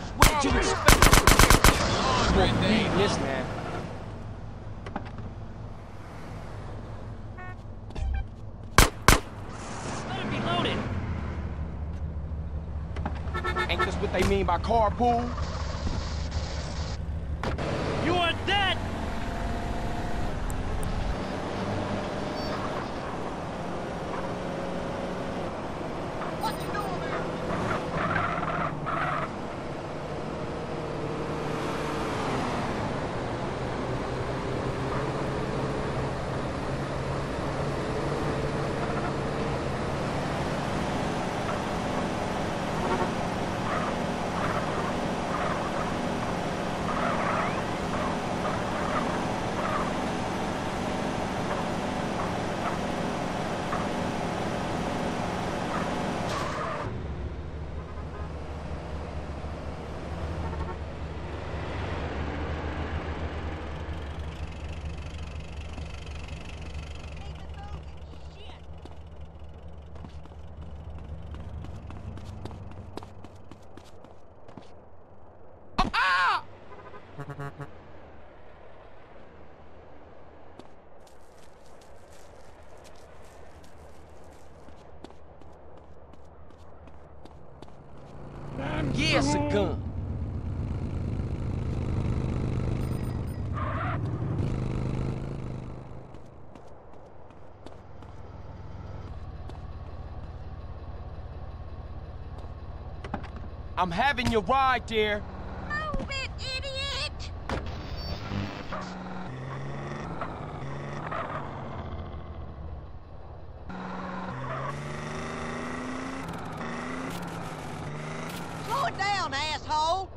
close. What did you expect? On, this, man. Ain't this what they mean by carpool? It's a gun. I'm having your ride dear. Move it, Slow down, asshole!